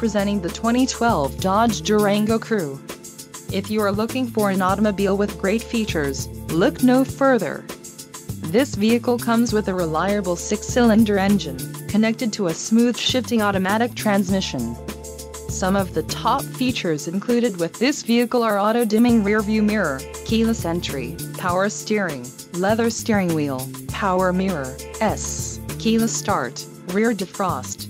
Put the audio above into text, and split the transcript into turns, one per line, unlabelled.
presenting the 2012 Dodge Durango Crew. If you are looking for an automobile with great features, look no further. This vehicle comes with a reliable six-cylinder engine, connected to a smooth shifting automatic transmission. Some of the top features included with this vehicle are auto-dimming rearview mirror, keyless entry, power steering, leather steering wheel, power mirror, S, keyless start, rear defrost,